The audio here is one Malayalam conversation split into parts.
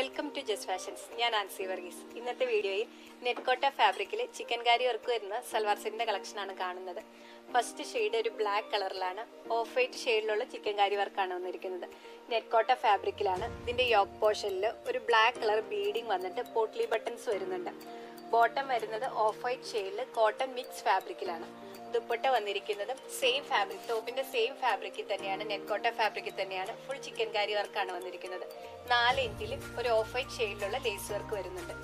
Welcome to just fashions. ഞാൻ ആൻസി വർഗീസ്. ഇന്നത്തെ വീഡിയോയിൽ നെറ്റ്കോട്ട ഫാബ്രിക്കിൽ ചിക്കൻ കാരി വർക്ക് വരുന്ന സൽവാർ സെറ്റിന്റെ കളക്ഷനാണ് കാണുന്നത്. ഫസ്റ്റ് ഷെയ്ഡ് ഒരു ബ്ലാക്ക് കളറിലാണ് ഓഫ് വൈറ്റ് ഷെയ്ഡിലുള്ള ചിക്കൻ കാരി വർക്കാണ് വന്നിരിക്കുന്നത്. നെറ്റ്കോട്ട ഫാബ്രിക്കിലാണ്. ഇതിന്റെ യോക്ക് പോർഷനിൽ ഒരു ബ്ലാക്ക് കളർ ബീഡിങ് വന്നിട്ട് പോട്ട്ലി ബട്ടൺസ് വരുന്നുണ്ട്. ബോട്ടം വരുന്നത് ഓഫ് വൈറ്റ് ഷെയ്ഡിൽ കോട്ടൺ മിക്സ് ഫാബ്രിക്കിലാണ് ദുപ്പട്ട വന്നിരിക്കുന്നതും സെയിം ഫാബ്രിക് ടോപ്പിന്റെ സെയിം ഫാബ്രിക്കിൽ തന്നെയാണ് നെറ്റ്കോട്ട ഫാബ്രിക്കിൽ തന്നെയാണ് ഫുൾ ചിക്കൻകാരി വർക്കാണ് വന്നിരിക്കുന്നത്. നാല് ഇഞ്ചിൽ ഒരു ഓഫ് വൈറ്റ് ഷെയ്ഡിലുള്ള ലേസ് വർക്ക് വരുന്നുണ്ട്.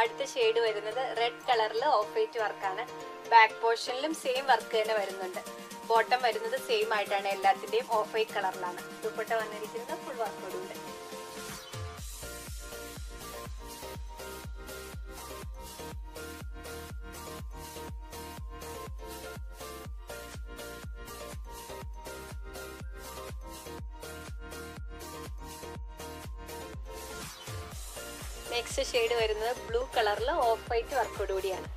അടുത്ത ഷെയ്ഡ് വരുന്നത് റെഡ് കളറിൽ ഓഫ് വൈറ്റ് വർക്കാണ് ബാക്ക് പോർഷനിലും സെയിം വർക്ക് തന്നെ വരുന്നുണ്ട്. ബോട്ടം വരുന്നത് സെയിം ആയിട്ടാണ് എല്ലാത്തിന്റെയും ഓഫ് വൈറ്റ് കളറിലാണ് ദുപ്പട്ട വന്നിരിക്കുന്നത് ഫുൾ വർക്കോടുണ്ട് നെക്സ്റ്റ് ഷെയ്ഡ് വരുന്നത് ബ്ലൂ കളറിൽ ഓഫ് വൈറ്റ് വർക്കോട് കൂടിയാണ്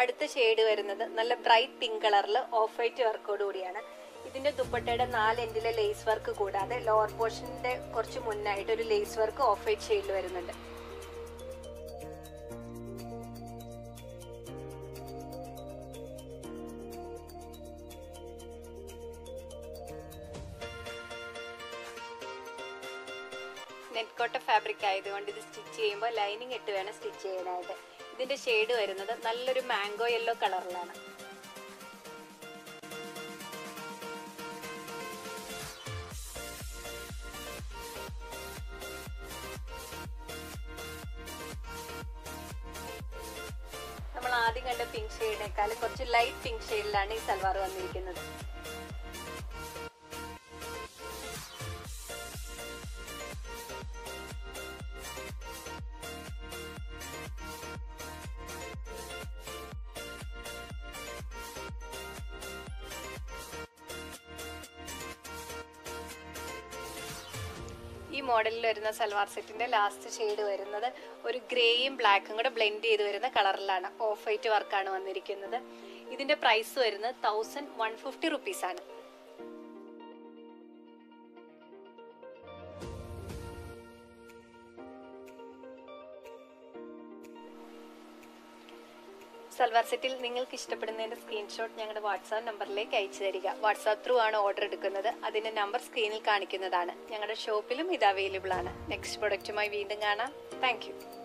അടുത്ത ഷെയ്ഡ് വരുന്നത് നല്ല ബ്രൈറ്റ് പിങ്ക് കളറിൽ ഓഫ് വൈറ്റ് വർക്കോട് കൂടിയാണ്. ഇതിന്റെ ദുപ്പട്ടയുടെ നാല് എൻഡിലെ ലേസ് വർക്ക് കൂടാതെ ലോവർ പോർഷന്റെ കുറച്ച് മുന്നായിട്ട് ഒരു ലേസ് വർക്ക് ഓഫ് വൈറ്റ് ഷെയ്ഡിൽ വരുന്നുണ്ട്. നെറ്റ് കോട്ട ഫാബ്രിക് ആയതുകൊണ്ട് ഇത് സ്റ്റിച്ച് ചെയ്യുമ്പോൾ ലൈനിങ് ഇട്ട് വേണം സ്റ്റിച്ച് ചെയ്യാനായിട്ട്. ഇതിന്റെ ഷെയ്ഡ് വരുന്നത് നല്ലൊരു മാംഗോ യെല്ലോ കളറിലാണ് നമ്മൾ ആദ്യം കണ്ട പിങ്ക് ഷെയ്ഡിനേക്കാൾ കുറച്ച് ലൈറ്റ് പിങ്ക് ഷെയ്ഡിലാണ് ഈ സൽവാർ വന്നിരിക്കുന്നത്. മോഡലിൽ വരുന്ന സൽവാർ സെറ്റിന്റെ ലാസ്റ്റ് ഷെയ്ഡ് വരുന്നത് ഒരു ഗ്രേയും ബ്ലാക്കും കൂടെ ബ്ലെൻഡ് ചെയ്ത് വരുന്ന കളറിലാണ് ഓഫ് വൈറ്റ് വർക്കാണ് വന്നിരിക്കുന്നത്. ഇതിന്റെ പ്രൈസ് വരുന്നത് thousand one fifty rupees salwar സെറ്റിൽ നിങ്ങൾക്ക് ഇഷ്ടപ്പെടുന്നതിന്റെ സ്ക്രീൻഷോട്ട് ഞങ്ങളുടെ വാട്സാപ്പ് നമ്പറിലേക്ക് അയച്ചു തരിക. വാട്സാപ്പ് ത്രൂ ആണ് ഓർഡർ എടുക്കുന്നത്. അതിന്റെ നമ്പർ സ്ക്രീനിൽ കാണിക്കുന്നതാണ്. ഞങ്ങളുടെ ഷോപ്പിലും ഇത് അവൈലബിൾ ആണ്. നെക്സ്റ്റ് പ്രൊഡക്റ്റുമായി വീണ്ടും കാണാം. താങ്ക്